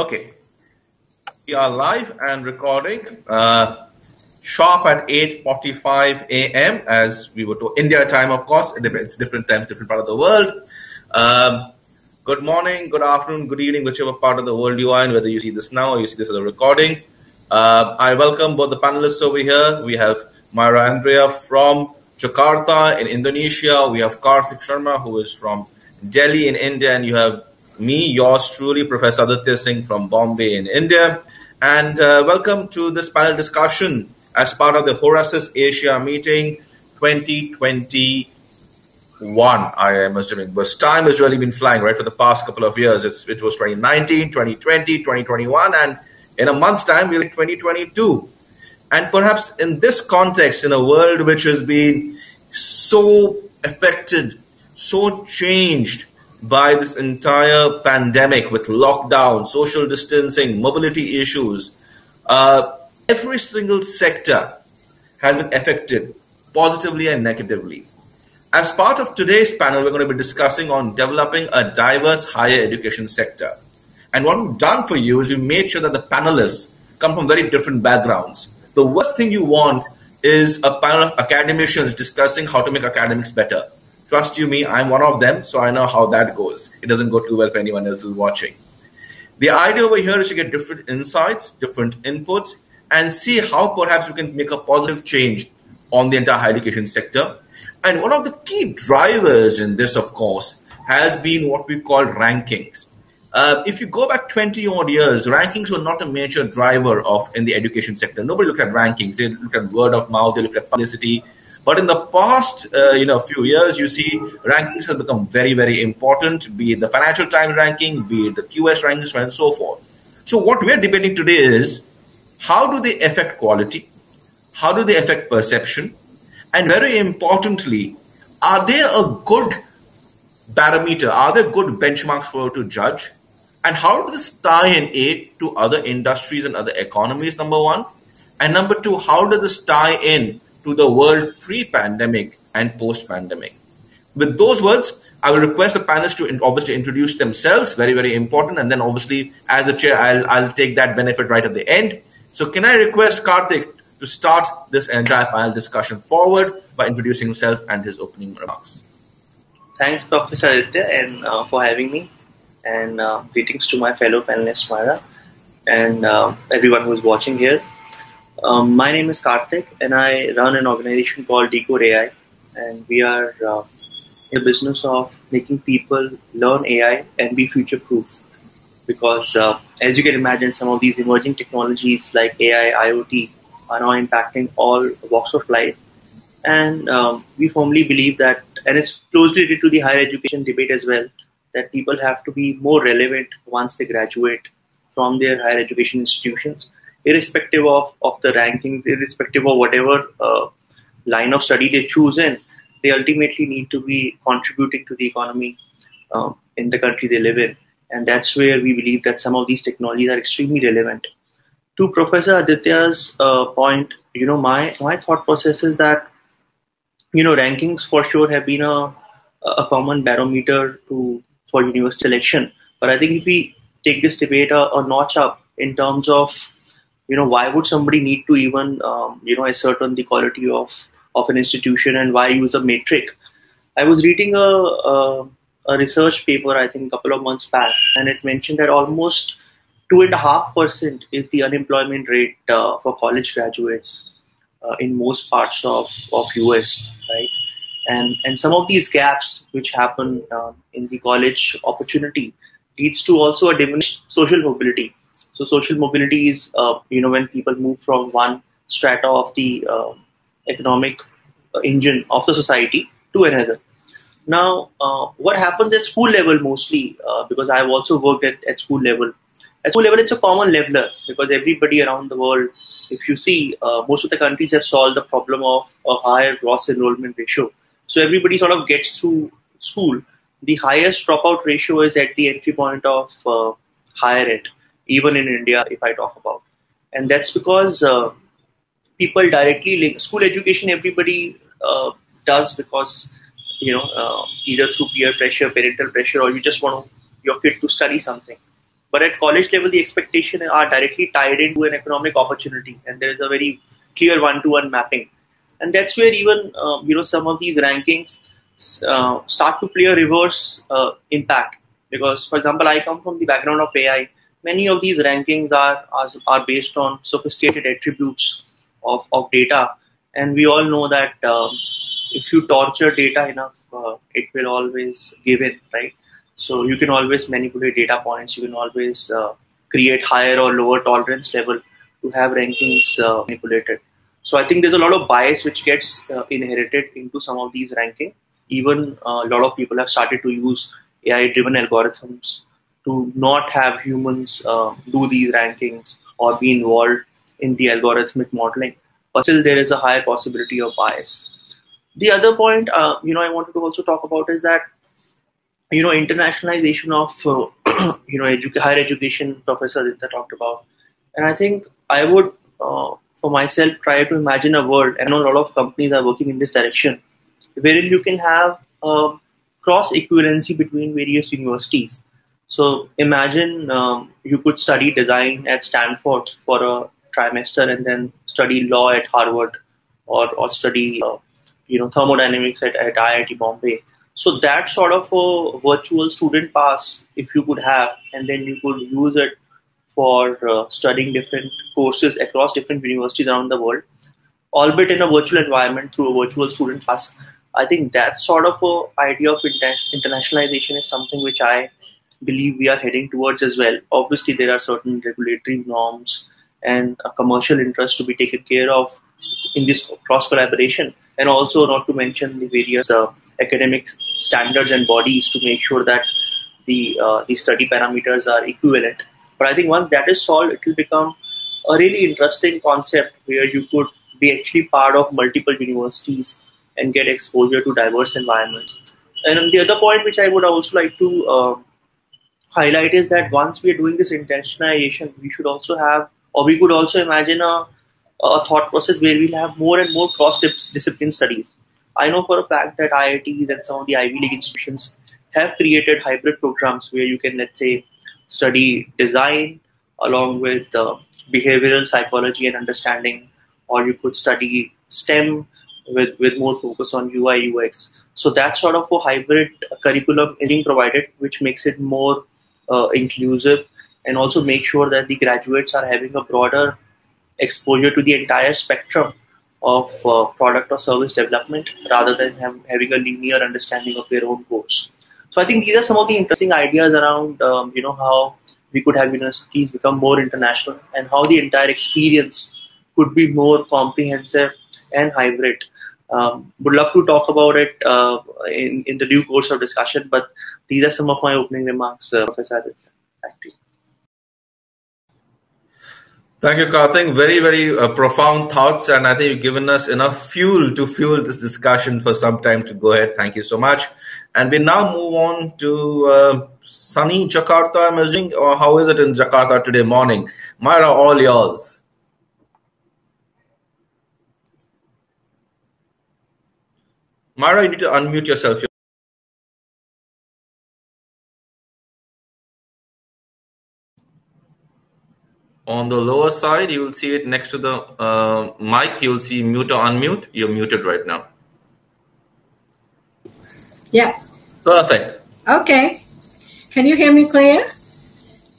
Okay. We are live and recording. Uh, sharp at 8.45 a.m. as we were to India time, of course. It It's different times, different part of the world. Um, good morning, good afternoon, good evening, whichever part of the world you are in, whether you see this now or you see this as a recording. Uh, I welcome both the panelists over here. We have Mayra Andrea from Jakarta in Indonesia. We have Kartik Sharma, who is from Delhi in India, and you have me, yours truly, Professor Aditya Singh from Bombay in India. And uh, welcome to this panel discussion as part of the Horasis Asia meeting 2021, I am assuming. But time has really been flying, right, for the past couple of years. It's, it was 2019, 2020, 2021, and in a month's time, we're in 2022. And perhaps in this context, in a world which has been so affected, so changed by this entire pandemic with lockdown, social distancing, mobility issues, uh, every single sector has been affected positively and negatively. As part of today's panel, we're going to be discussing on developing a diverse higher education sector. And what we've done for you is we made sure that the panelists come from very different backgrounds. The worst thing you want is a panel of academicians discussing how to make academics better. Trust you me, I'm one of them, so I know how that goes. It doesn't go too well for anyone else who's watching. The idea over here is to get different insights, different inputs, and see how perhaps we can make a positive change on the entire higher education sector. And one of the key drivers in this, of course, has been what we call rankings. Uh, if you go back 20 odd years, rankings were not a major driver of in the education sector. Nobody looked at rankings. They looked at word of mouth. They looked at publicity. But in the past, uh, you know, few years, you see rankings have become very, very important. Be it the Financial Times ranking, be it the QS rankings, and so forth. So what we're debating today is how do they affect quality? How do they affect perception? And very importantly, are they a good barometer? Are they good benchmarks for to judge? And how does this tie in A to other industries and other economies, number one? And number two, how does this tie in to the world pre-pandemic and post-pandemic? With those words, I will request the panelists to obviously introduce themselves, very, very important. And then obviously, as the chair, I'll, I'll take that benefit right at the end. So can I request Kartik to start this entire panel discussion forward by introducing himself and his opening remarks? Thanks, Professor Aditya, and uh, for having me. And uh, greetings to my fellow panelists, Mayra, and uh, everyone who's watching here. Um, my name is Kartik, and I run an organization called Dcode AI, and we are uh, in the business of making people learn AI and be future-proof. Because uh, as you can imagine, some of these emerging technologies like AI, IoT are now impacting all walks of life. And um, we firmly believe that, and it's closely related to the higher education debate as well, that people have to be more relevant once they graduate from their higher education institutions, irrespective of, of the ranking, irrespective of whatever uh, line of study they choose in, they ultimately need to be contributing to the economy um, in the country they live in and that's where we believe that some of these technologies are extremely relevant. To Professor Aditya's uh, point, you know, my my thought process is that you know rankings for sure have been a a common barometer to for university selection. But I think if we take this debate a, a notch up in terms of you know why would somebody need to even um, you know ascertain the quality of of an institution and why use a metric? I was reading a, a a research paper, I think, a couple of months back, and it mentioned that almost two and a half percent is the unemployment rate uh, for college graduates uh, in most parts of, of US, right? And and some of these gaps which happen um, in the college opportunity leads to also a diminished social mobility. So social mobility is uh, you know when people move from one strata of the uh, economic engine of the society to another. Now, uh, what happens at school level mostly, uh, because I've also worked at, at school level. At school level, it's a common leveler because everybody around the world, if you see, uh, most of the countries have solved the problem of a higher gross enrollment ratio. So everybody sort of gets through school. The highest dropout ratio is at the entry point of uh, higher ed, even in India, if I talk about. And that's because uh, people directly link school education, everybody uh, does because you know, uh, either through peer pressure, parental pressure, or you just want your kid to study something. But at college level, the expectations are directly tied into an economic opportunity, and there is a very clear one-to-one mapping. And that's where even uh, you know some of these rankings uh, start to play a reverse uh, impact. Because, for example, I come from the background of AI. Many of these rankings are are are based on sophisticated attributes of, of data, and we all know that um, if you torture data enough, uh, it will always give in, right? So you can always manipulate data points. You can always uh, create higher or lower tolerance level to have rankings uh, manipulated. So I think there's a lot of bias which gets uh, inherited into some of these rankings. Even uh, a lot of people have started to use AI-driven algorithms to not have humans uh, do these rankings or be involved in the algorithmic modeling. But still, there is a high possibility of bias. The other point, uh, you know, I wanted to also talk about is that you know, internationalization of uh, you know edu- higher education. Professor Aditya talked about, and I think I would, uh, for myself, try to imagine a world. I know a lot of companies are working in this direction, wherein you can have cross equivalency between various universities. So imagine um, you could study design at Stanford for a trimester and then study law at Harvard or, or study uh, you know thermodynamics at, at IIT Bombay so that sort of a virtual student pass, if you could have, and then you could use it for uh, studying different courses across different universities around the world, albeit in a virtual environment through a virtual student pass. I think that sort of a idea of internationalization is something which I believe we are heading towards as well. Obviously, there are certain regulatory norms and a commercial interest to be taken care of in this cross collaboration, and also not to mention the various uh, academic standards and bodies to make sure that the uh, the study parameters are equivalent. But I think once that is solved, it will become a really interesting concept where you could be actually part of multiple universities and get exposure to diverse environments. And the other point which I would also like to uh, highlight is that once we are doing this intentionalization, we should also have, or we could also imagine a, a thought process where we'll have more and more cross-discipline studies. I know for a fact that IITs and some of the Ivy League institutions have created hybrid programs where you can, let's say, study design along with uh, behavioral psychology and understanding, or you could study STEM with, with more focus on UI UX. So that sort of a hybrid curriculum is being provided, which makes it more inclusive and also make sure that the graduates are having a broader exposure to the entire spectrum of uh, product or service development rather than have, having a linear understanding of their own course. So I think these are some of the interesting ideas around um, you know how we could have universities become more international and how the entire experience could be more comprehensive and hybrid. Um, would love to talk about it uh, in, in the due course of discussion, but these are some of my opening remarks, uh, Professor Aditya. Thank you. Thank you, Kartik. Very, very uh, profound thoughts, and I think you've given us enough fuel to fuel this discussion for some time to go ahead. Thank you so much. And we now move on to uh, sunny Jakarta, I'm assuming, or how is it in Jakarta today morning? Mayra, all yours. Mayra, you need to unmute yourself. on the lower side, you will see it next to the uh, mic. You will see mute or unmute. You're muted right now. Yeah. Perfect. Okay. Can you hear me clear?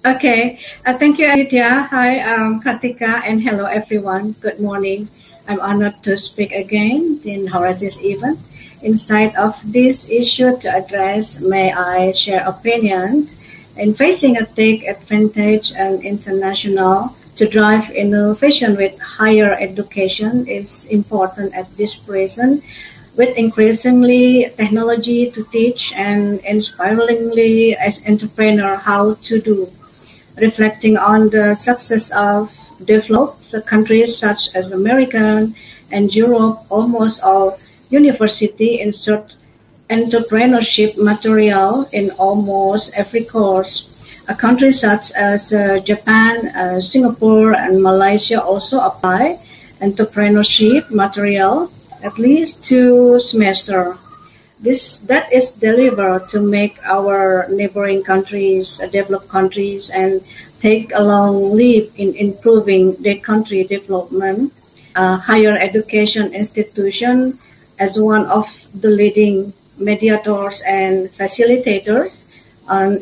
Okay. Uh, thank you, Aditya. Hi, um, Kartika, and hello, everyone. Good morning. I'm honored to speak again in Horasis event. Inside of this issue to address, may I share opinions? In facing a take advantage and international to drive innovation with higher education is important at this present with increasingly technology to teach and inspiringly as entrepreneur how to do. Reflecting on the success of developed countries such as American and Europe almost all university insert entrepreneurship material in almost every course. A country such as uh, Japan, uh, Singapore, and Malaysia also apply entrepreneurship material at least two semester. this that is delivered to make our neighboring countries, uh, developed countries, and take a long leap in improving their country development. Higher education institution as one of the leading mediators and facilitators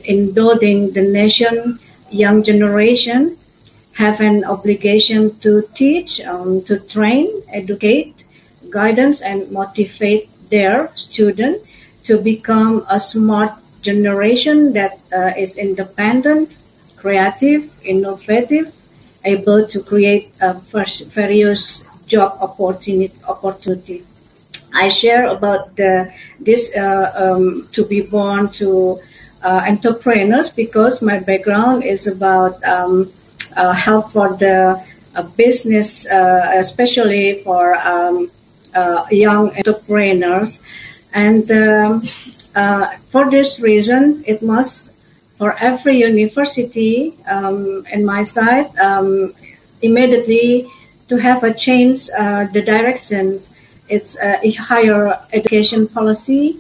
in building the nation young generation have an obligation to teach, um, to train, educate, guidance, and motivate their students to become a smart generation that uh, is independent, creative, innovative, able to create uh, various job opportunity. opportunity. I share about the this uh, um, to be born to uh, entrepreneurs because my background is about um, uh, help for the uh, business, uh, especially for um, uh, young entrepreneurs. And um, for this reason, it must, for every university um, in my side, um, immediately to have a change the direction. It's a higher education policy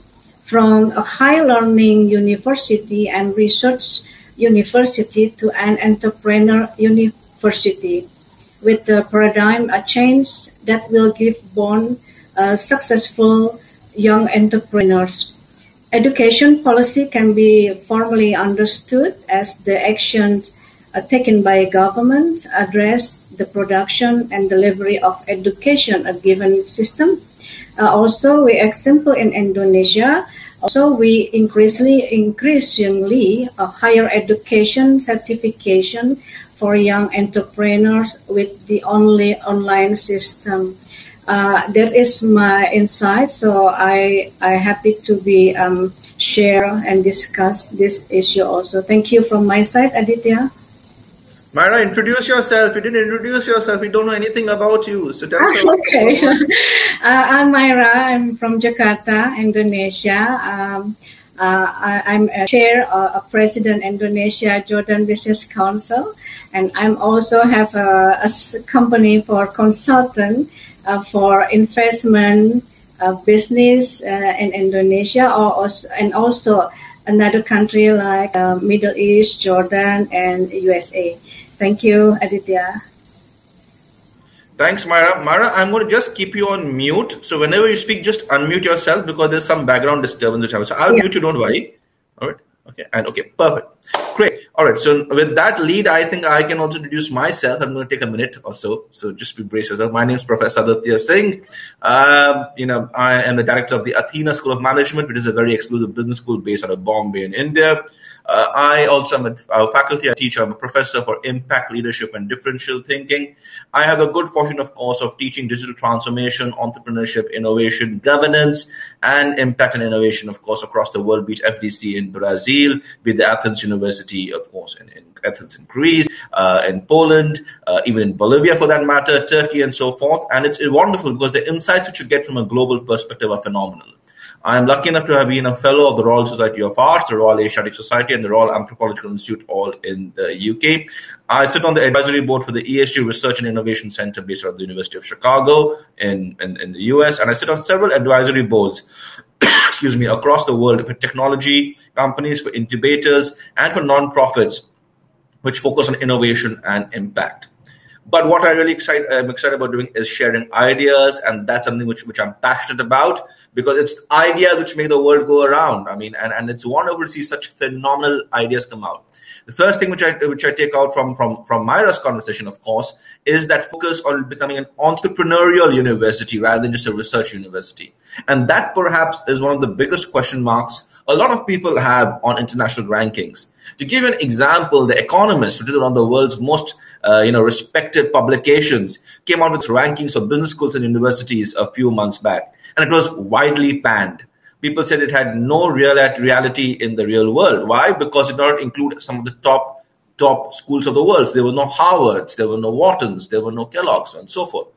from a high learning university and research university to an entrepreneur university with the paradigm a change that will give born uh, successful young entrepreneurs. Education policy can be formally understood as the action uh, taken by a government address the production and delivery of education a given system. Uh, also, we example in Indonesia, also, we increasingly, increasingly a higher education certification for young entrepreneurs with the only online system. Uh, that is my insight. So I I happy to be um, share and discuss this issue also. Thank you from my side, Aditya. Mayra, introduce yourself. You didn't introduce yourself. We don't know anything about you. So that's ah, okay. uh, I'm Mayra. I'm from Jakarta, Indonesia. Um, uh, I, am a chair uh, of President Indonesia Jordan Business Council, and I'm also have a, a company for consultant uh, for investment uh, business uh, in Indonesia, or also, and also another country like uh, Middle East, Jordan, and USA. Thank you, Aditya. Thanks, Mayra. Mayra, I'm going to just keep you on mute. So whenever you speak, just unmute yourself because there's some background disturbance. So I'll yeah. mute you, don't worry. All right. Okay. And okay, perfect. Great. All right. So with that lead, I think I can also introduce myself. I'm going to take a minute or so. So just be brace yourself. My name is Professor Aditya Singh. Um, you know, I am the director of the Athena School of Management, which is a very exclusive business school based out of Bombay in India. Uh, I also am a, a faculty, a teacher, I'm a professor for impact leadership and differential thinking. I have the good fortune, of course, of teaching digital transformation, entrepreneurship, innovation, governance, and impact and innovation, of course, across the world, be it FDC in Brazil, be it the Athens University, of course, in, in Athens in Greece, uh, in Poland, uh, even in Bolivia for that matter, Turkey, and so forth. And it's wonderful because the insights which you get from a global perspective are phenomenal. I am lucky enough to have been a fellow of the Royal Society of Arts, the Royal Asiatic Society, and the Royal Anthropological Institute, all in the UK. I sit on the advisory board for the ESG Research and Innovation Center based out of the University of Chicago in, in, in the US, and I sit on several advisory boards excuse me, across the world for technology companies, for incubators, and for nonprofits, which focus on innovation and impact. But what I really excite, I'm excited about doing is sharing ideas, and that's something which, which I'm passionate about because it's ideas which make the world go around. I mean, and, and it's wonderful to see such phenomenal ideas come out. The first thing which I which I take out from from from Mayra's conversation, of course, is that focus on becoming an entrepreneurial university rather than just a research university, and that perhaps is one of the biggest question marks a lot of people have on international rankings. To give you an example, The Economist, which is one of the world's most uh, you know respected publications, came out with rankings for business schools and universities a few months back, and it was widely panned. People said it had no real reality in the real world. Why? Because it did not include some of the top top schools of the world. There were no Harvards, there were no Whartons, there were no Kellogg's, and so forth.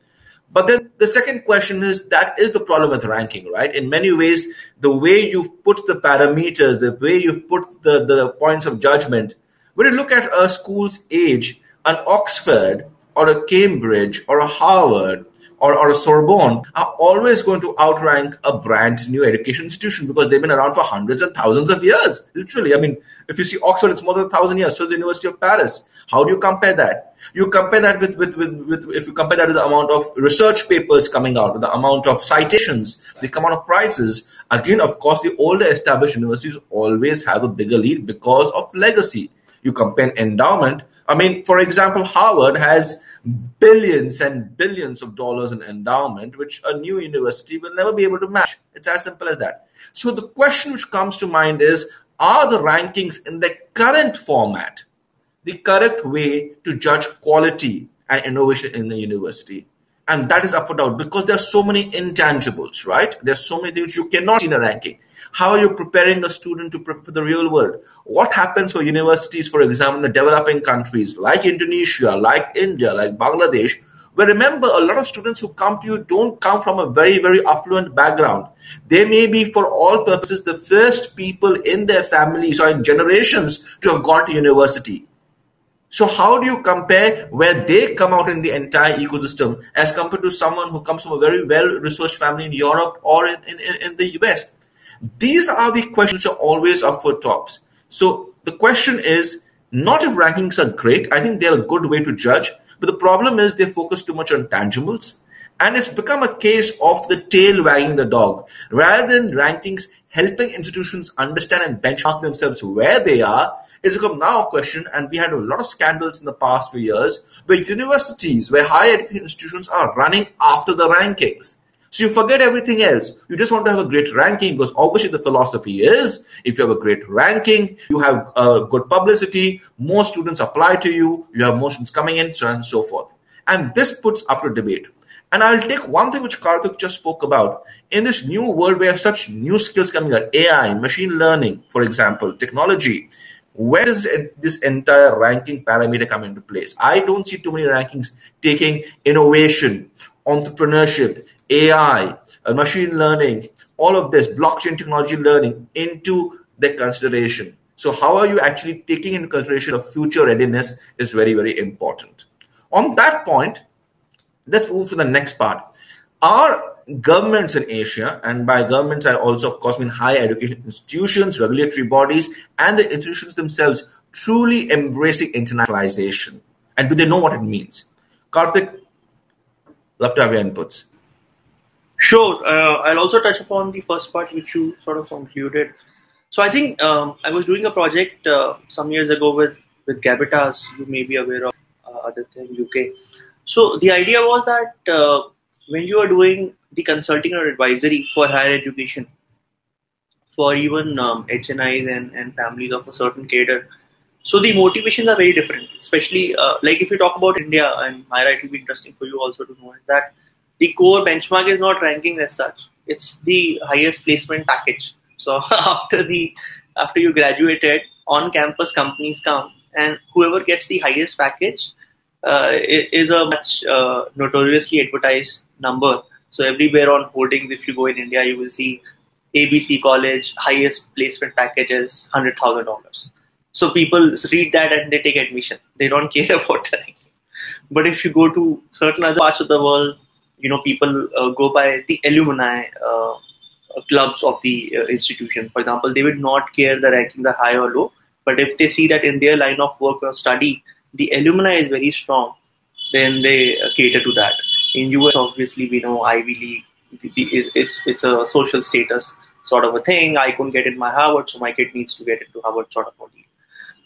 But then the second question is that is the problem with ranking, right? In many ways, the way you've put the parameters, the way you've put the, the points of judgment, when you look at a school's age, an Oxford or a Cambridge or a Harvard or, or a Sorbonne are always going to outrank a brand new education institution because they've been around for hundreds and thousands of years. Literally, I mean, if you see Oxford, it's more than a thousand years. So the University of Paris. How do you compare that? You compare that with, with, with, with if you compare that with the amount of research papers coming out, the amount of citations, the amount of prizes. Again, of course, the older established universities always have a bigger lead because of legacy. You compare endowment. I mean, for example, Harvard has billions and billions of dollars in endowment, which a new university will never be able to match. It's as simple as that. So the question which comes to mind is are the rankings in the current format the correct way to judge quality and innovation in the university? And that is up for doubt because there are so many intangibles, right? There's so many things you cannot see in a ranking. How are you preparing a student to prepare for the real world? What happens for universities, for example, in the developing countries like Indonesia, like India, like Bangladesh, where remember a lot of students who come to you don't come from a very, very affluent background. They may be, for all purposes, the first people in their families or in generations to have gone to university. So how do you compare where they come out in the entire ecosystem as compared to someone who comes from a very well-resourced family in Europe or in, in, in the US? These are the questions which are always up for tops. So the question is not if rankings are great. I think they're a good way to judge. But the problem is they focus too much on tangibles. And it's become a case of the tail wagging the dog. Rather than rankings helping institutions understand and benchmark themselves where they are, it's become now a question, and we had a lot of scandals in the past few years where universities, where higher education institutions are running after the rankings. So you forget everything else. You just want to have a great ranking because obviously the philosophy is if you have a great ranking, you have a good publicity, more students apply to you, you have more students coming in, so on and so forth. And this puts up to debate. And I'll take one thing which Kartik just spoke about. In this new world where such new skills coming out, AI, machine learning, for example, technology, where does this entire ranking parameter come into place? I don't see too many rankings taking innovation, entrepreneurship, AI, uh, machine learning, all of this, blockchain technology learning into the consideration. So, how are you actually taking into consideration of future readiness is very, very important. On that point, let's move to the next part. Are governments in Asia, and by governments, I also, of course, mean higher education institutions, regulatory bodies, and the institutions themselves truly embracing internationalization? And do they know what it means? Kartik, love to have your inputs. Sure. Uh, I'll also touch upon the first part which you sort of concluded. So I think um, I was doing a project uh, some years ago with with Gabbitas. You may be aware of uh, Aditya in UK. So the idea was that uh, when you are doing the consulting or advisory for higher education, for even um, HNIs and, and families of a certain cadre, so the motivations are very different. Especially uh, like if you talk about India, and Mayra, it will be interesting for you also to know is that the core benchmark is not ranking as such. It's the highest placement package. So after the after you graduated, on campus companies come, and whoever gets the highest package uh, is a much uh, notoriously advertised number. So everywhere on hoardings, if you go in India, you will see ABC College highest placement package is hundred thousand dollars. So people read that and they take admission. They don't care about the ranking. But if you go to certain other parts of the world, you know people uh, go by the alumni uh, clubs of the uh, institution. For example, they would not care the ranking the high or low, but if they see that in their line of work or study the alumni is very strong, then they cater to that. In US, obviously, we know Ivy League. It's it's a social status sort of a thing. I couldn't get in my Harvard, so my kid needs to get into Harvard sort of a deal.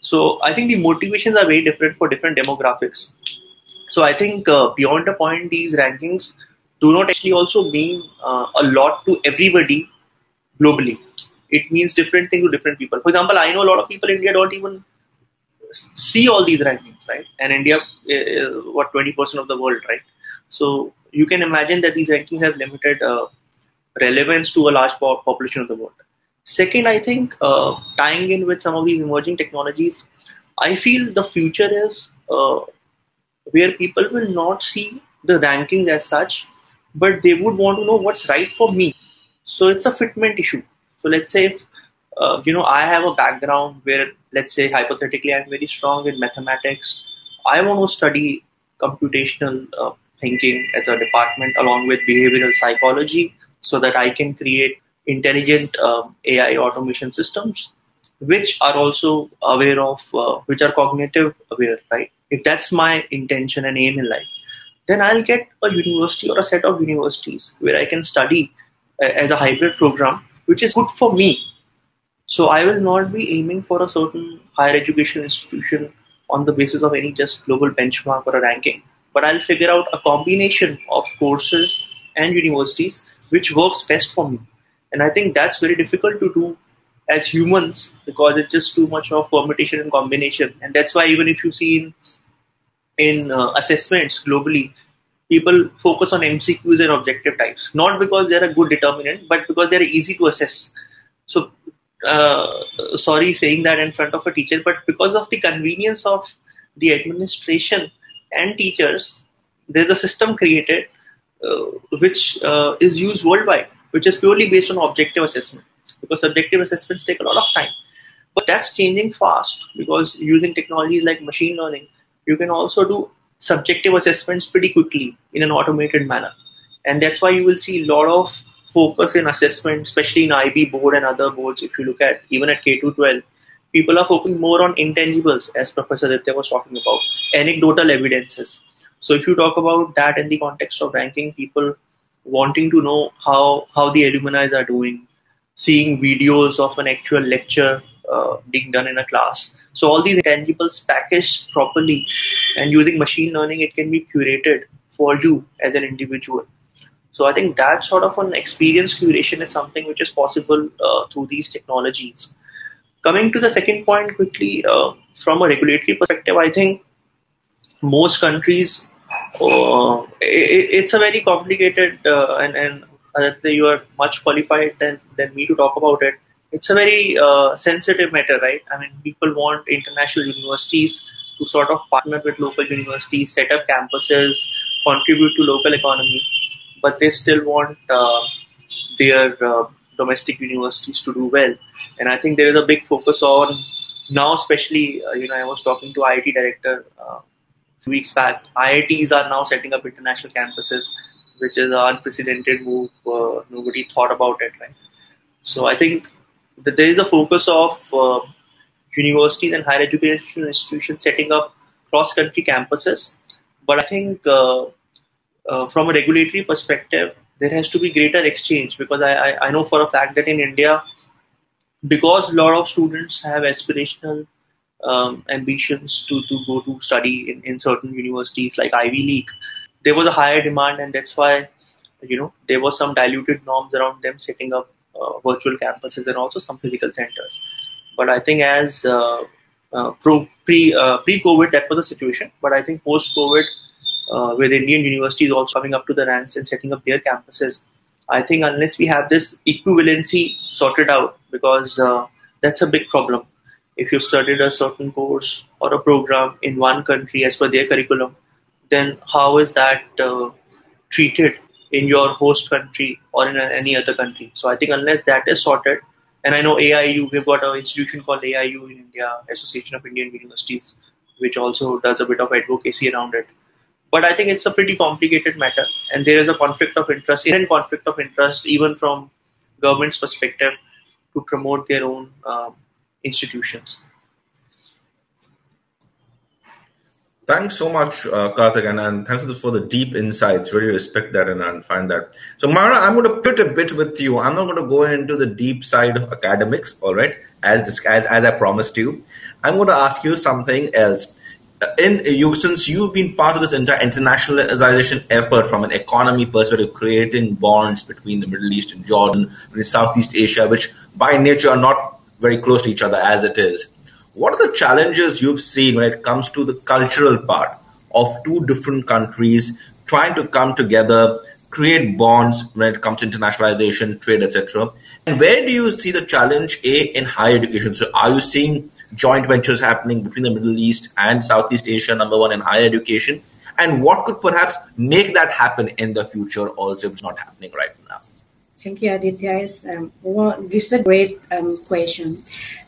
So I think the motivations are very different for different demographics. So I think uh, beyond the point, these rankings do not actually also mean uh, a lot to everybody globally. It means different things to different people. For example, I know a lot of people in India don't even see all these rankings, right? And India, is what 20% of the world, right? So you can imagine that these rankings have limited uh, relevance to a large population of the world. Second, I think uh, tying in with some of these emerging technologies, I feel the future is uh, where people will not see the rankings as such, but they would want to know what's right for me. So it's a fitment issue. So let's say if uh, you know I have a background where let's say hypothetically I'm very strong in mathematics. I want to study computational uh, thinking as a department along with behavioral psychology so that I can create intelligent um, AI automation systems which are also aware of, uh, which are cognitive aware, right? If that's my intention and aim in life, then I'll get a university or a set of universities where I can study uh, as a hybrid program, which is good for me. So I will not be aiming for a certain higher education institution on the basis of any just global benchmark or a ranking, but I'll figure out a combination of courses and universities which works best for me. And I think that's very difficult to do as humans because it's just too much of permutation and combination. And that's why even if you see in in uh, assessments globally, people focus on MCQs and objective types, not because they're a good determinant, but because they're easy to assess. So, uh, sorry saying that in front of a teacher, but because of the convenience of the administration and teachers, there's a system created uh, which uh, is used worldwide, which is purely based on objective assessment because subjective assessments take a lot of time. But that's changing fast because using technologies like machine learning, you can also do subjective assessments pretty quickly in an automated manner. And that's why you will see a lot of focus in assessment, especially in IB board and other boards. If you look at even at K 12, people are focusing more on intangibles, as Professor Aditya was talking about, anecdotal evidences. So if you talk about that in the context of ranking, people wanting to know how how the alumni are doing, seeing videos of an actual lecture uh, being done in a class. So all these intangibles packaged properly and using machine learning, it can be curated for you as an individual. So I think that sort of an experience curation is something which is possible uh, through these technologies. Coming to the second point quickly, uh, from a regulatory perspective, I think most countries, uh, it, it's a very complicated uh, and, and you are much qualified than, than me to talk about it. It's a very uh, sensitive matter, right? I mean, people want international universities to sort of partner with local universities, set up campuses, contribute to local economy, but they still want uh, their uh, domestic universities to do well. And I think there is a big focus on now, especially, uh, you know, I was talking to IIT director uh, weeks back. IITs are now setting up international campuses which is an unprecedented move. Uh, nobody thought about it, right? So I think that there is a focus of uh, universities and higher education institutions setting up cross-country campuses. But I think uh, uh, from a regulatory perspective, there has to be greater exchange because I, I, I know for a fact that in India, because a lot of students have aspirational um, ambitions to, to go to study in, in certain universities like Ivy League, there was a higher demand, and that's why you know there was some diluted norms around them setting up uh, virtual campuses and also some physical centers. But I think as uh, uh, pre uh, pre COVID that was the situation. But I think post COVID, uh, with Indian universities also coming up to the ranks and setting up their campuses, I think unless we have this equivalency sorted out, because uh, that's a big problem. If you've studied a certain course or a program in one country as per their curriculum, then how is that uh, treated in your host country or in any other country? So I think unless that is sorted, and I know AIU, we've got an institution called AIU in India, Association of Indian Universities, which also does a bit of advocacy around it. But I think it's a pretty complicated matter, and there is a conflict of interest, inherent conflict of interest, even from government's perspective, to promote their own um, institutions. Thanks so much, uh, Kartik, and, and thanks for the, deep insights. Really respect that and, and find that. So, Mayra, I'm going to put a bit with you. I'm not going to go into the deep side of academics, all right, as as, as I promised you. I'm going to ask you something else. In you, since you've been part of this entire internationalization effort from an economy perspective, creating bonds between the Middle East and Jordan, between Southeast Asia, which by nature are not very close to each other as it is what are the challenges you've seen when it comes to the cultural part of two different countries trying to come together, create bonds when it comes to internationalization, trade, etc.? And where do you see the challenge A in higher education? So, are you seeing joint ventures happening between the Middle East and Southeast Asia, number one, in higher education? And what could perhaps make that happen in the future also if it's not happening right now? Thank you, Aditya. Um, well, this is a great um, question.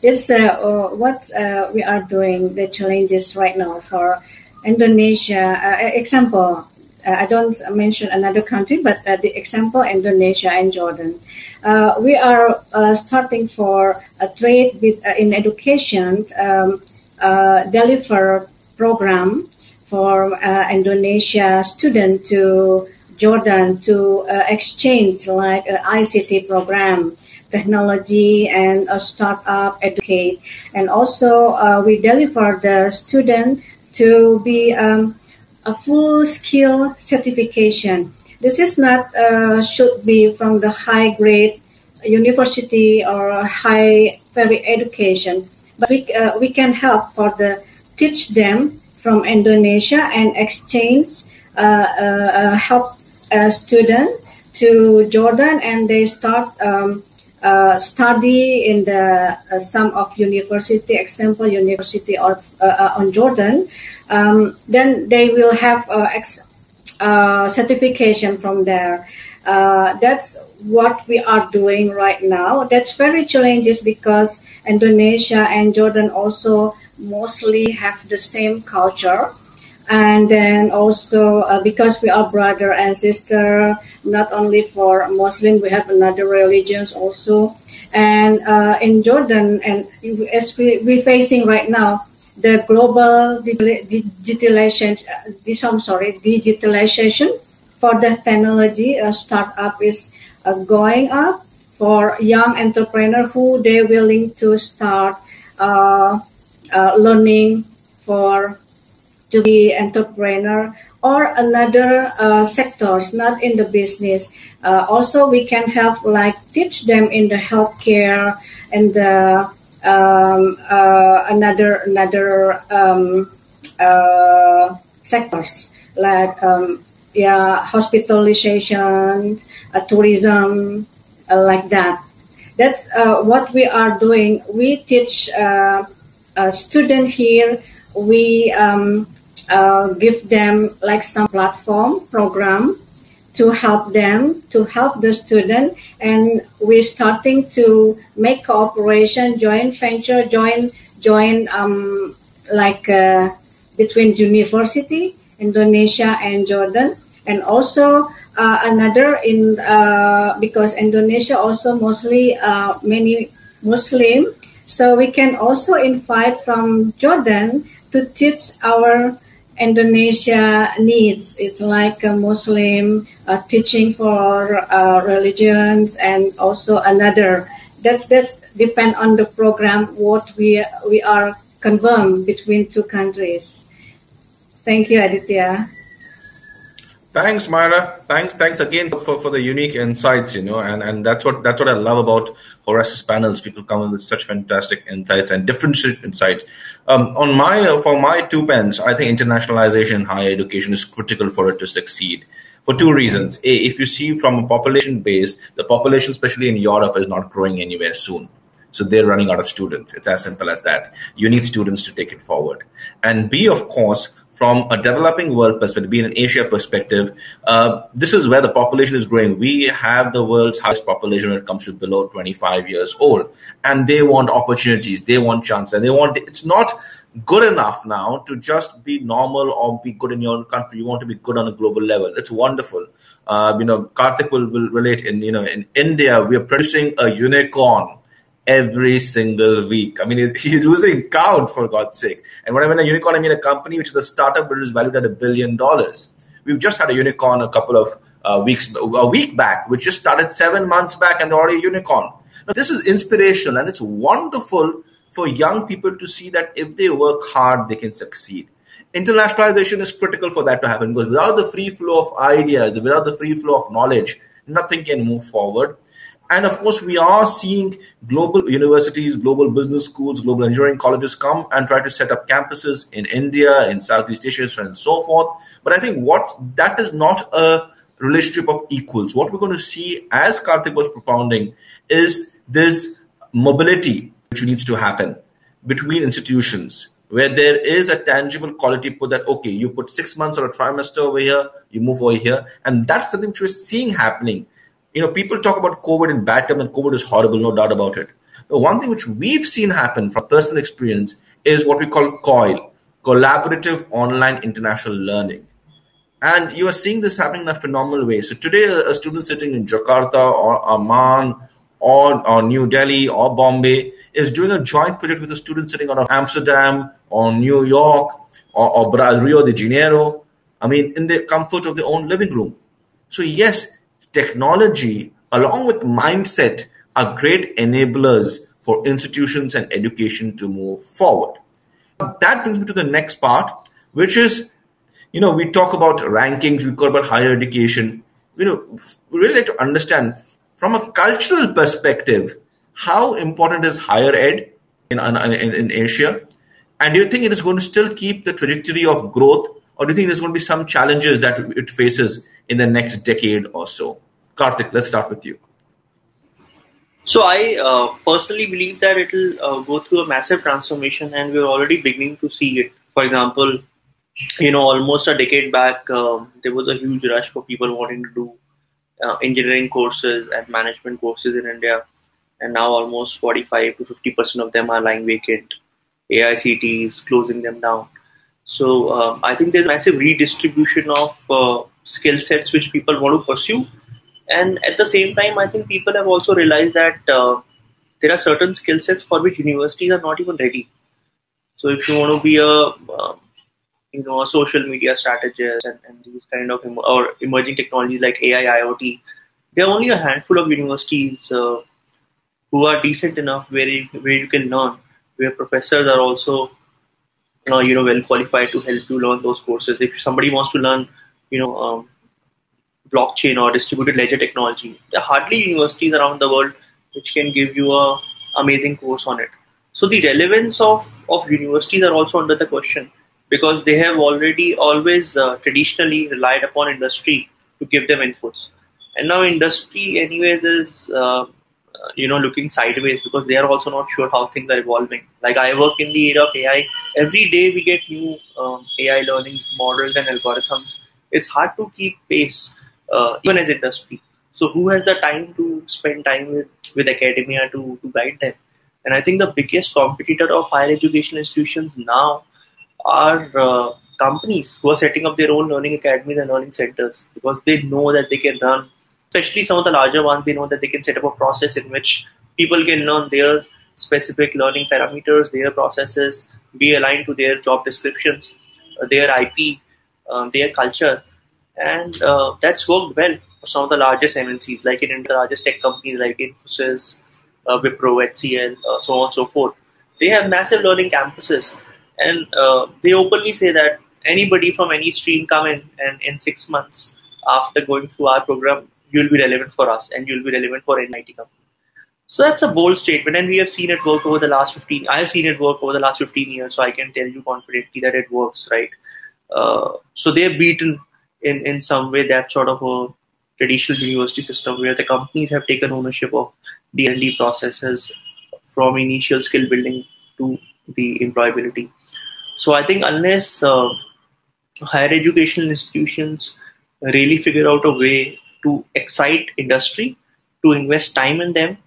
This uh, uh, what uh, we are doing, the challenges right now for Indonesia. Uh, example, I don't mention another country, but uh, the example Indonesia and Jordan. Uh, we are uh, starting for a trade with, uh, in education um, uh, deliver program for Indonesia student to Jordan to exchange like ICT program technology and a startup educate and also we deliver the student to be um, a full skill certification. This is not uh, should be from the high grade university or high very education, but we, uh, we can help for the teach them from Indonesia and exchange uh, uh, uh help a student to Jordan and they start um, uh, study in the uh, some of university, example University of uh, on Jordan, um, then they will have ex- certification from there. that's what we are doing right now. That's very challenging because Indonesia and Jordan also mostly have the same culture and then also uh, because we are brother and sister not only for muslim we have another religions also and uh, in jordan and as we, we're facing right now the global digitalization this i'm sorry digitalization for the technology uh, startup is uh, going up for young entrepreneur who they're willing to start uh, uh, learning for to be entrepreneur or another uh, sectors, not in the business. Uh, also, we can help like teach them in the healthcare and the um, uh, another another um, uh, sectors like um, yeah hospitalization, uh, tourism, uh, like that. That's what we are doing. We teach a student here. We um, uh, give them like some platform program to help them to help the student. And we're starting to make cooperation joint venture joint joint um, like uh, between university indonesia and jordan. And also uh, another in uh, because indonesia also mostly uh, many muslim. So we can also invite from jordan to teach our Indonesia needs. It's like a Muslim uh, teaching for uh, religions and also another. That's that's depend on the program what we we are confirmed between two countries. Thank you, Aditya. Thanks, Mayra. Thanks, thanks again for, for the unique insights. You know, and, and that's what that's what I love about Horasis panels. People come with such fantastic insights and different insights. Um, on my for my two pens, I think internationalization in higher education is critical for it to succeed for two reasons. A, if you see from a population base, the population, especially in Europe, is not growing anywhere soon. So they're running out of students. It's as simple as that. You need students to take it forward. And B, of course, from a developing world perspective, being an Asia perspective, uh, this is where the population is growing. We have the world's highest population when it comes to below 25 years old, and they want opportunities, they want chance, and they want. It's not good enough now to just be normal or be good in your own country. You want to be good on a global level. It's wonderful. Uh, you know, Kartik will, will relate. In you know, in India, we are producing a unicorn every single week. I mean, you're losing count for God's sake. And when I mean a unicorn, I mean a company which is a startup but is valued at a billion dollars. We've just had a unicorn a couple of uh, weeks, a week back, which just started seven months back, and they're already a unicorn. Now, this is inspirational, and it's wonderful for young people to see that if they work hard, they can succeed. Internationalization is critical for that to happen because without the free flow of ideas, without the free flow of knowledge, nothing can move forward. And of course, we are seeing global universities, global business schools, global engineering colleges come and try to set up campuses in India, in Southeast Asia, and so forth. But I think what that is not a relationship of equals. What we're going to see, as Kartik was propounding, is this mobility which needs to happen between institutions where there is a tangible quality put that okay you put six months or a trimester over here you move over here and that's something which we're seeing happening you know, people talk about COVID in bad terms, and COVID is horrible, no doubt about it. The one thing which we've seen happen from personal experience is what we call COIL, Collaborative Online International Learning. And you are seeing this happening in a phenomenal way. So today, a student sitting in Jakarta or Amman or, or New Delhi or Bombay is doing a joint project with a student sitting out of Amsterdam or New York or, or Rio de Janeiro. I mean, in the comfort of their own living room. So, yes, technology along with mindset are great enablers for institutions and education to move forward. That brings me to the next part, which is, you know, we talk about rankings, we talk about higher education. You know, we really like to understand from a cultural perspective, how important is higher ed in, in, in Asia? And do you think it is going to still keep the trajectory of growth, or do you think there's going to be some challenges that it faces in the next decade or so? Kartik, let's start with you. So I uh, personally believe that it will uh, go through a massive transformation, and we're already beginning to see it. For example, you know, almost a decade back, uh, there was a huge rush for people wanting to do uh, engineering courses and management courses in India, and now almost 45 to 50 percent of them are lying vacant. AICTE is closing them down. So um, I think there's a massive redistribution of uh, skill sets which people want to pursue and at the same time, I think people have also realized that uh, there are certain skill sets for which universities are not even ready. So if you want to be a um, you know a social media strategist and, and these kind of em- or emerging technologies like AI, IoT, there are only a handful of universities uh, who are decent enough where you, where you can learn, where professors are also uh, you know well qualified to help you learn those courses. If somebody wants to learn you know um, blockchain or distributed ledger technology. There are hardly universities around the world which can give you a amazing course on it. So the relevance of, of universities are also under the question because they have already always uh, traditionally relied upon industry to give them inputs. And now industry anyways is uh, you know looking sideways because they are also not sure how things are evolving. Like I work in the era of AI. Every day we get new um, AI learning models and algorithms. It's hard to keep pace uh, even as industry. So who has the time to spend time with, with academia to, to guide them? And I think the biggest competitor of higher education institutions now are uh, companies who are setting up their own learning academies and learning centers because they know that they can run, especially some of the larger ones, they know that they can set up a process in which people can learn their specific learning parameters, their processes, be aligned to their job descriptions, uh, their IP, their culture, and uh, that's worked well for some of the largest MNCs, like in India, the largest tech companies like Infosys, uh, Wipro, HCL, uh, so on and so forth. They have massive learning campuses, and uh, they openly say that anybody from any stream come in, and in six months after going through our program, you'll be relevant for us, and you'll be relevant for any IT company. So that's a bold statement, and we have seen it work over the last 15. I have seen it work over the last 15 years, so I can tell you confidently that it works, right? Uh, so they have beaten in, in some way that sort of a traditional university system where the companies have taken ownership of R&D processes from initial skill building to the employability. So I think unless uh, higher educational institutions really figure out a way to excite industry, to invest time in them,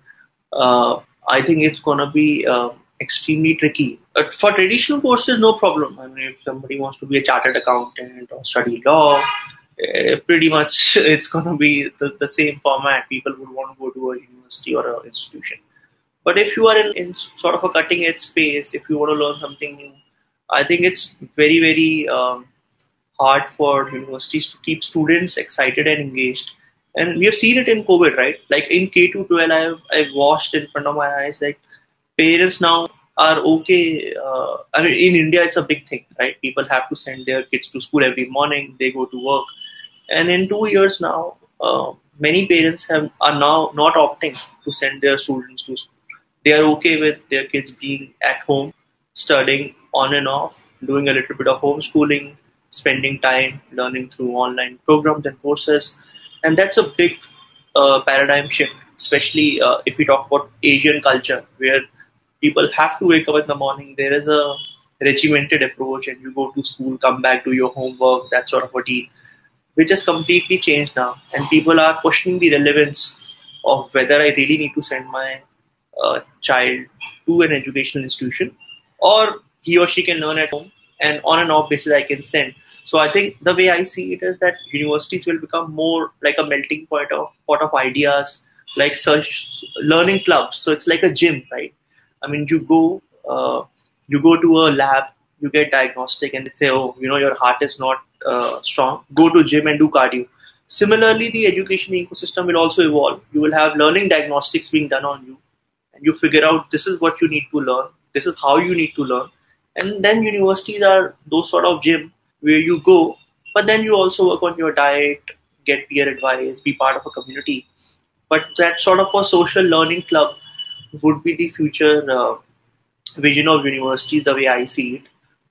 uh, I think it's going to be uh, extremely tricky. But for traditional courses, no problem. I mean, if somebody wants to be a chartered accountant or study law, uh, pretty much it's going to be the, the same format. People would want to go to a university or an institution. But if you are in, in sort of a cutting edge space, if you want to learn something new, I think it's very, very um, hard for universities to keep students excited and engaged. And we have seen it in COVID, right? Like in K 12, I've, I've watched in front of my eyes, like parents now are okay. Uh, I mean, in India, it's a big thing, right? People have to send their kids to school every morning. They go to work, and in two years now, uh, many parents have are now not opting to send their students to school. They are okay with their kids being at home, studying on and off, doing a little bit of homeschooling, spending time learning through online programs and courses, and that's a big uh, paradigm shift, especially uh, if we talk about Asian culture, where people have to wake up in the morning. There is a regimented approach, and you go to school, come back, do your homework, that sort of routine, which has completely changed now. And people are questioning the relevance of whether I really need to send my uh, child to an educational institution or he or she can learn at home and on and off basis I can send. So I think the way I see it is that universities will become more like a melting point of pot of ideas, like such learning clubs. So it's like a gym, right? I mean, you go uh, you go to a lab, you get diagnostic, and they say, oh, you know, your heart is not uh, strong. Go to gym and do cardio. Similarly, the education ecosystem will also evolve. You will have learning diagnostics being done on you, and you figure out this is what you need to learn, this is how you need to learn, and then universities are those sort of gym where you go, but then you also work on your diet, get peer advice, be part of a community. But that sort of a social learning club would be the future uh, vision of university the way I see it.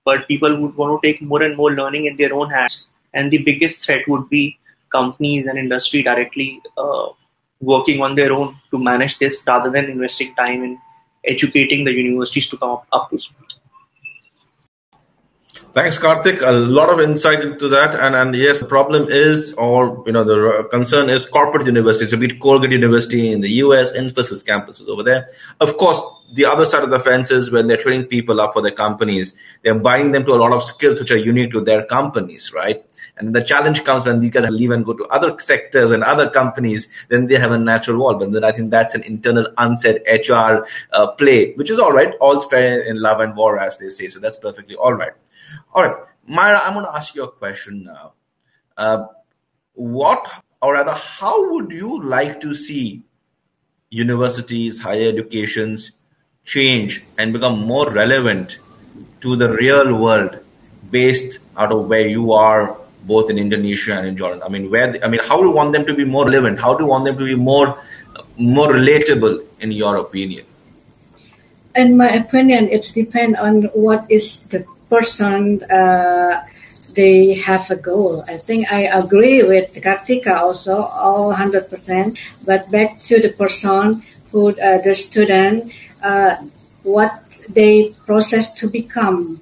But people would want to take more and more learning in their own hands. And the biggest threat would be companies and industry directly uh, working on their own to manage this rather than investing time in educating the universities to come up, up to. Thanks, Kartik. A lot of insight into that. And, and yes, the problem is, or, you know, the concern is corporate universities. So be it Colgate University in the US, Infosys campuses over there. Of course, the other side of the fence is when they're training people up for their companies, they're buying them to a lot of skills which are unique to their companies, right? And the challenge comes when these guys leave and go to other sectors and other companies, then they have a natural wall. But then I think that's an internal unsaid HR uh, play, which is all right. All's fair in love and war, as they say. So that's perfectly all right. All right, Mayra, I'm going to ask you a question now. Uh, what, or rather, how would you like to see universities, higher educations change and become more relevant to the real world based out of where you are, both in Indonesia and in Jordan? I mean, where? I mean, how do you want them to be more relevant? How do you want them to be more, more relatable, in your opinion? In my opinion, it depends on what is the person uh, they have a goal. I think I agree with Kartika also, all 100%. But back to the person who, uh, the student, uh, what they process to become.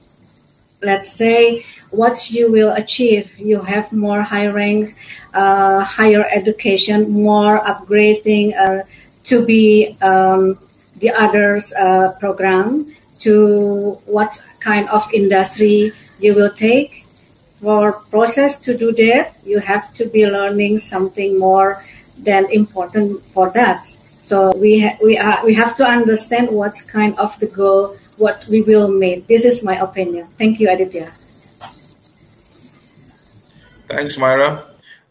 Let's say what you will achieve. You have more high rank, uh, higher education, more upgrading uh, to be um, the others uh, program to what kind of industry you will take. For process to do that, you have to be learning something more than important for that. So we ha- we are, we have to understand what kind of the goal what we will make. This is my opinion. Thank you, Aditya. Thanks, Mayra.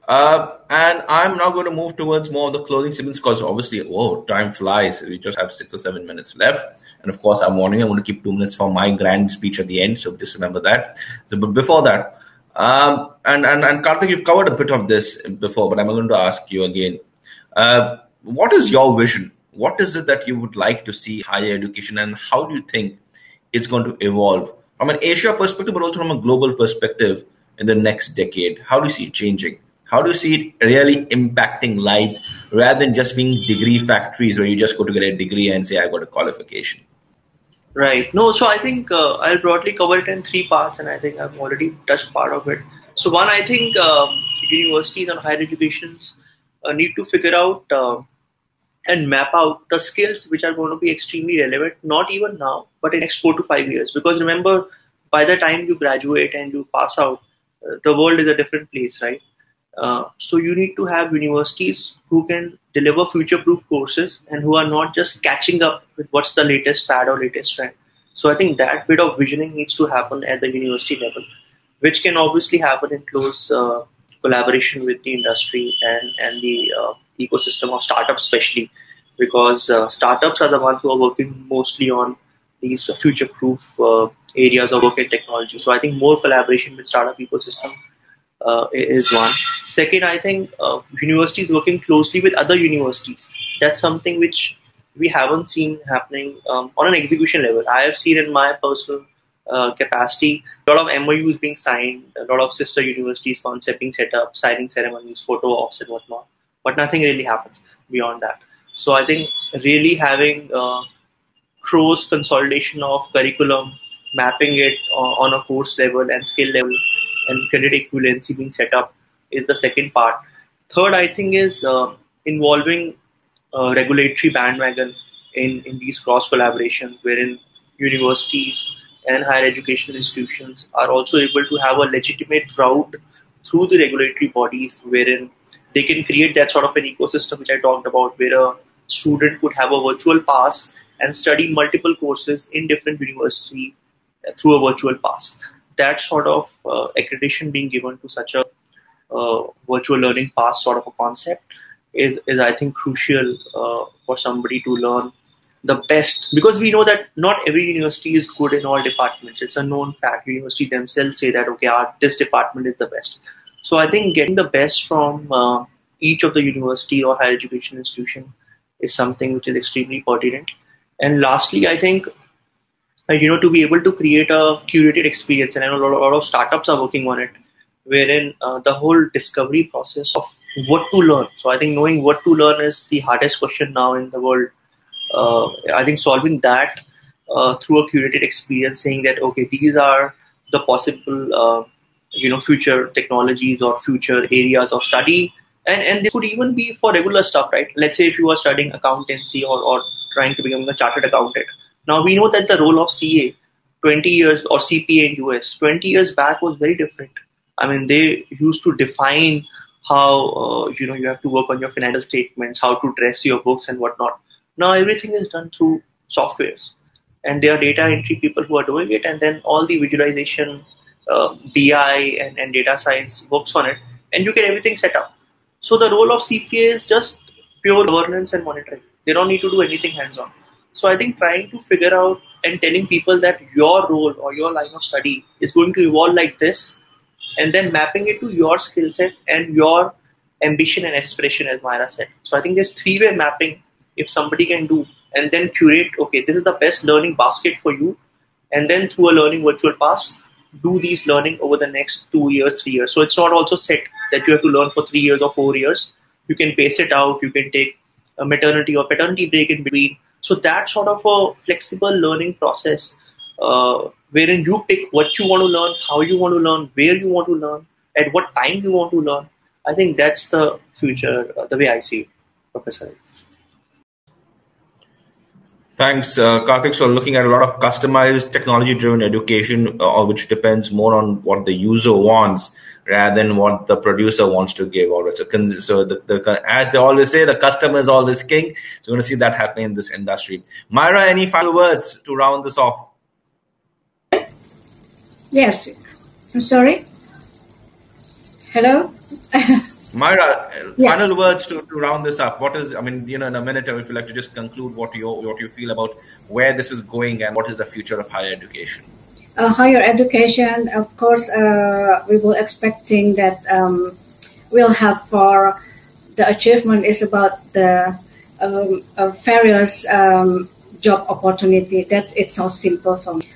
Uh, and I'm now going to move towards more of the closing statements because obviously, oh, time flies. We just have six or seven minutes left. And of course, I'm warning, you, I'm going to keep two minutes for my grand speech at the end. So just remember that. So, but before that, um, and, and, and Kartik, you've covered a bit of this before, but I'm going to ask you again. Uh, what is your vision? What is it that you would like to see higher education and how do you think it's going to evolve from an Asia perspective, but also from a global perspective in the next decade? How do you see it changing? How do you see it really impacting lives rather than just being degree factories where you just go to get a degree and say, I got a qualification? Right. No, so I think uh, I'll broadly cover it in three parts, and I think I've already touched part of it. So, one, I think um, universities and higher educations uh, need to figure out uh, and map out the skills which are going to be extremely relevant, not even now, but in next four to five years. Because remember, by the time you graduate and you pass out, uh, the world is a different place, right? Uh, so you need to have universities who can deliver future-proof courses and who are not just catching up with what's the latest fad or latest trend. So I think that bit of visioning needs to happen at the university level, which can obviously happen in close uh, collaboration with the industry and and the uh, ecosystem of startups, especially because uh, startups are the ones who are working mostly on these future-proof uh, areas of work and technology. So I think more collaboration with startup ecosystem uh, is one. Second, I think uh, universities working closely with other universities. That's something which we haven't seen happening um, on an execution level. I have seen in my personal uh, capacity a lot of MOUs being signed, a lot of sister universities concept being set up, signing ceremonies, photo ops, and whatnot. But nothing really happens beyond that. So I think really having uh, close consolidation of curriculum, mapping it on a course level and skill level, and credit equivalency being set up is the second part. Third, I think, is uh, involving uh, regulatory bandwagon in, in these cross collaborations, wherein universities and higher education institutions are also able to have a legitimate route through the regulatory bodies wherein they can create that sort of an ecosystem which I talked about where a student could have a virtual pass and study multiple courses in different universities through a virtual pass. That sort of uh, accreditation being given to such a uh, virtual learning pass sort of a concept is, is I think crucial uh, for somebody to learn the best because we know that not every university is good in all departments. It's a known fact. University themselves say that okay, our, this department is the best. So I think getting the best from uh, each of the university or higher education institution is something which is extremely pertinent. And lastly, I think you know to be able to create a curated experience, and I know a lot, of startups are working on it, wherein uh, the whole discovery process of what to learn. So I think knowing what to learn is the hardest question now in the world. Uh, I think solving that uh, through a curated experience, saying that okay, these are the possible uh, you know future technologies or future areas of study and and this could even be for regular stuff right let's say if you are studying accountancy or, or trying to become a chartered accountant now we know that the role of ca 20 years or cpa in us 20 years back was very different i mean they used to define how uh, you know you have to work on your financial statements how to dress your books and whatnot now everything is done through softwares and there are data entry people who are doing it and then all the visualization uh, BI and, and data science works on it, and you get everything set up. So the role of CPA is just pure governance and monitoring. They don't need to do anything hands-on. So I think trying to figure out and telling people that your role or your line of study is going to evolve like this, and then mapping it to your skill set and your ambition and aspiration, as Mayra said. So I think there's three-way mapping if somebody can do, and then curate. Okay, this is the best learning basket for you, and then through a learning virtual pass, do these learning over the next two years, three years. So it's not also set that you have to learn for three years or four years. You can pace it out. You can take a maternity or paternity break in between. So that sort of a flexible learning process, uh, wherein you pick what you want to learn, how you want to learn, where you want to learn, at what time you want to learn. I think that's the future, uh, the way I see it, Professor. Thanks, uh, Kartik. So, looking at a lot of customized technology driven education, uh, which depends more on what the user wants rather than what the producer wants to give. So, so the, the, as they always say, the customer is always king. So, we're going to see that happening in this industry. Mayra, any final words to round this off? Yes. I'm sorry. Hello? Mayra, yeah. final words to, to round this up. What is, I mean, you know, in a minute, if you like to just conclude what you what you feel about where this is going and what is the future of higher education. Uh, higher education, of course, uh, we were expecting that um, we'll have for the achievement is about the um, uh, various um, job opportunity. That it's so simple for me.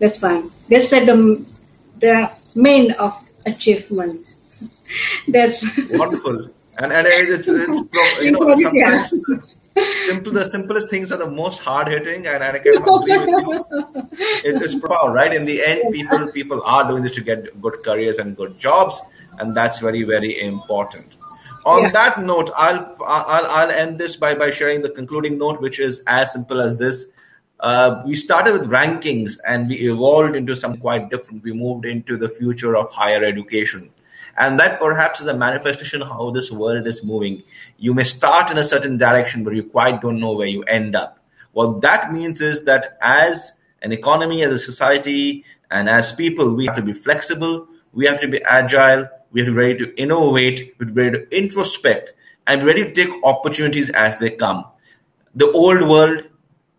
That's fine. That's the the main of achievement that's wonderful. And and it's it's you know sometimes simple the simplest things are the most hard hitting and, and I can agree with you. It is profound, right? In the end, people people are doing this to get good careers and good jobs, and that's very very important. On yes. that note, I'll, I'll I'll end this by by sharing the concluding note, which is as simple as this. Uh, we started with rankings and we evolved into something quite different. We moved into the future of higher education. And that perhaps is a manifestation of how this world is moving. You may start in a certain direction, but you quite don't know where you end up. What that means is that as an economy, as a society, and as people, we have to be flexible, we have to be agile, we have to be ready to innovate, we have to be ready to introspect, and ready to take opportunities as they come. The old world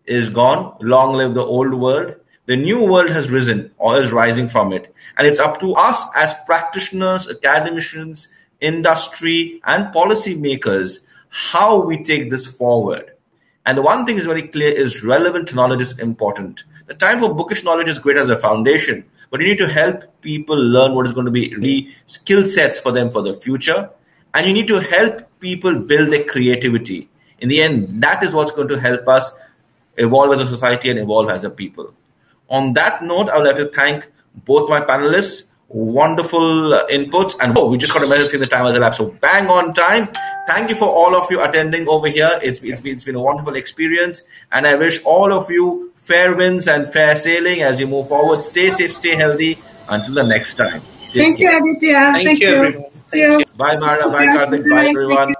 is gone. Long live the old world. The new world has risen or is rising from it. And it's up to us as practitioners, academicians, industry, and policymakers how we take this forward. And the one thing is very clear is relevant knowledge is important. The time for bookish knowledge is great as a foundation, but you need to help people learn what is going to be really skill sets for them for the future. And you need to help people build their creativity. In the end, that is what's going to help us evolve as a society and evolve as a people. On that note, I would like to thank both my panelists. Wonderful uh, inputs. And oh, we just got a message saying the time has elapsed. So bang on time. Thank you for all of you attending over here. It's, it's, been, it's been a wonderful experience. And I wish all of you fair winds and fair sailing as you move forward. Stay safe, stay healthy. Until the next time. Take Thank care. you, Aditya. Thank, Thank you, you, everyone. You. Bye, Mayra. Bye, Kartik. Bye, everyone.